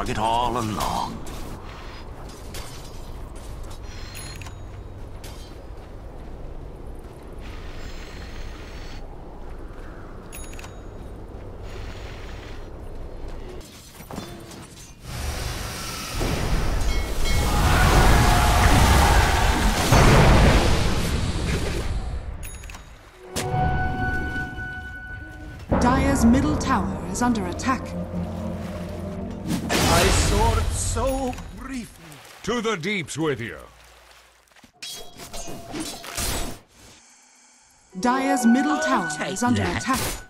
target all along. Dire's middle tower is under attack. I saw it so briefly. To the deeps with you. Dire's middle tower is under that. attack.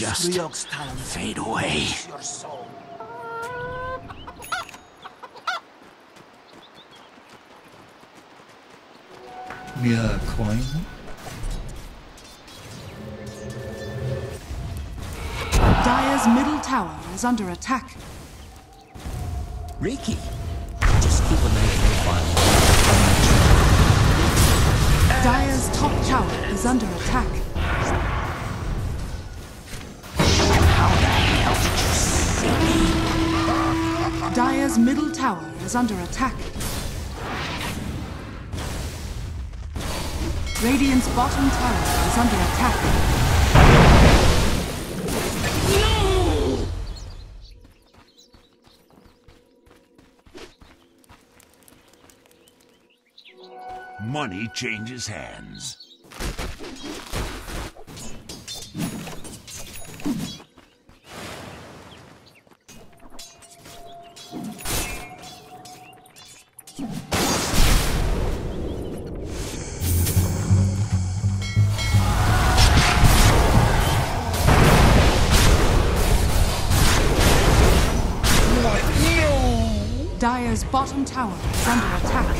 Just Leox talent. fade away. your soul. Yeah, coin. Dire's middle tower is under attack. Riki. Just keep an eye profile. Dire's top tower is under attack. Dire's middle tower is under attack. Radiant's bottom tower is under attack. Money changes hands. Bottom tower is under attack.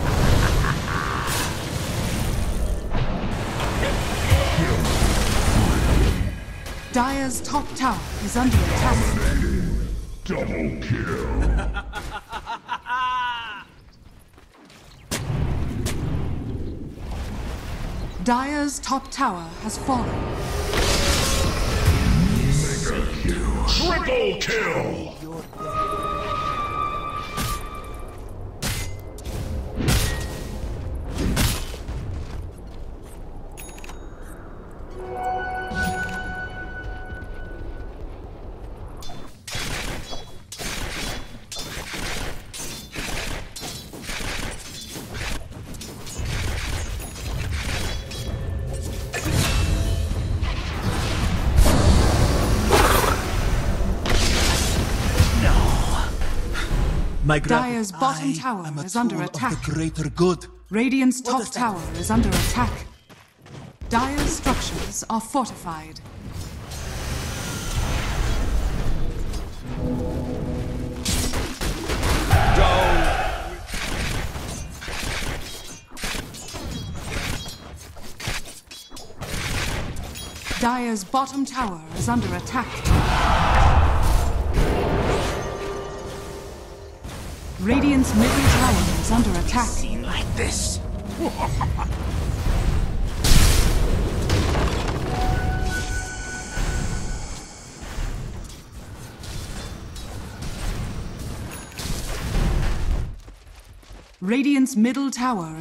Dire's top tower is under attack. Double kill. Dire's top tower has fallen. Triple kill. My gra- Dire's bottom I tower is under attack. Of the greater good. Radiant's What top tower is under attack. Dire's structures are fortified. Dire's bottom tower is under attack. Radiant's middle tower is under attack. Seen like this. Radiant's middle tower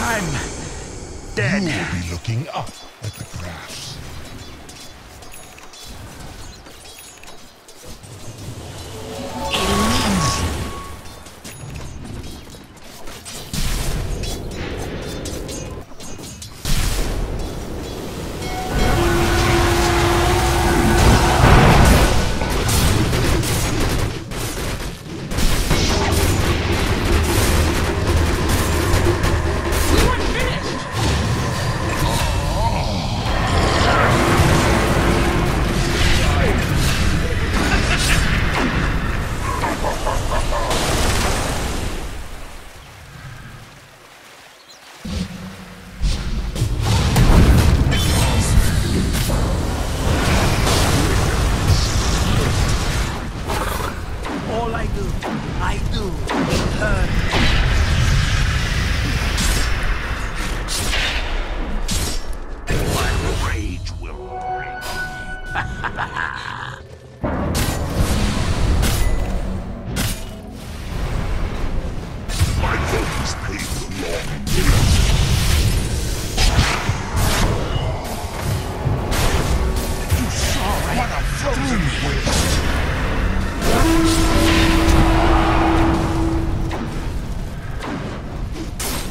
I'm dead. You will be looking up at the grass. Do, I do. Hurt. My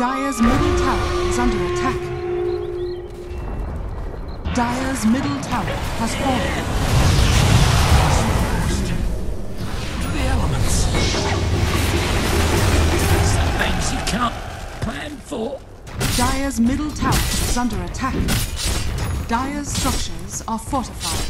Dire's middle tower is under attack. Dire's middle tower has fallen. To the elements. Things you can't plan for. Dire's middle tower is under attack. Dire's structures are fortified.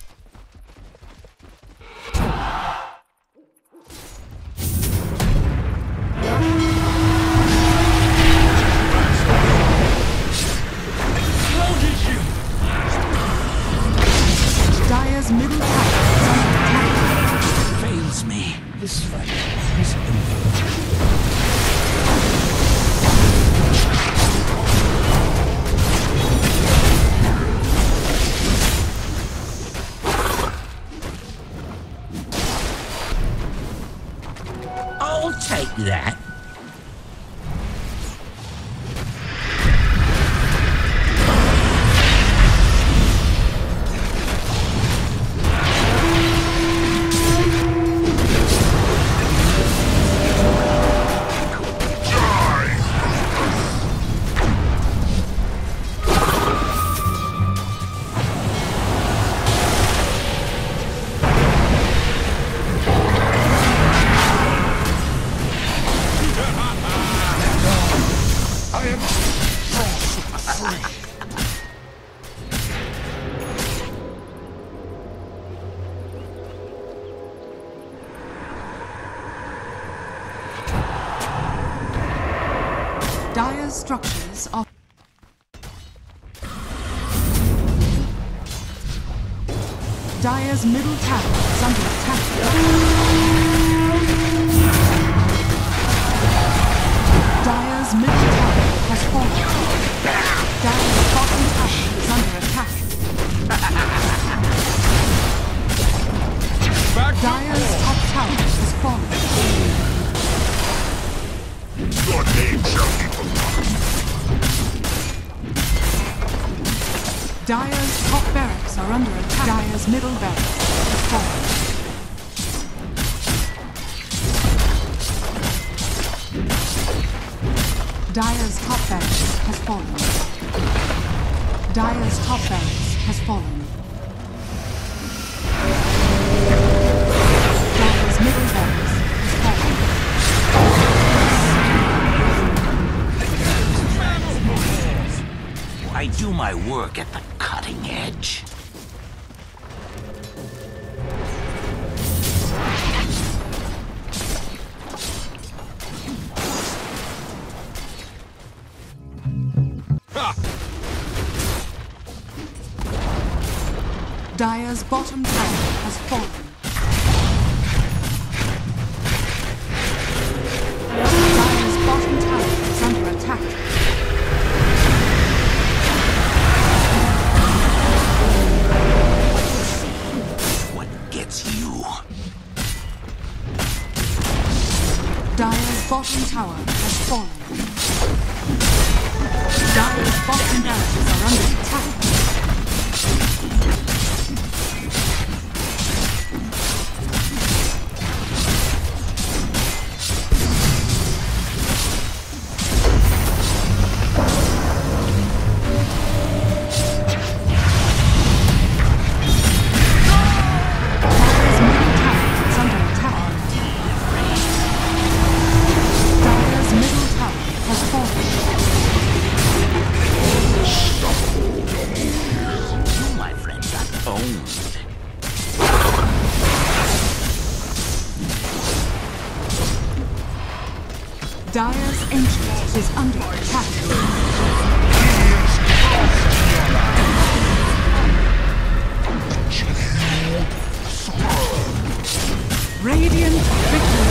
Dire's middle tower is under attack. Dire's middle tower has fallen. Dire's bottom tower is under attack. Back Dire's top tower has fallen. Your name shall Dire's top barracks are under attack. Dire's middle barracks has fallen. Dire's top barracks has fallen. Dire's top barracks has fallen. Dire's middle barracks has fallen. I do my work at the cutting edge. Dire's bottom Dire's entrance is under attack. Radiant victory.